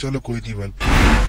चलो कोई नहीं बल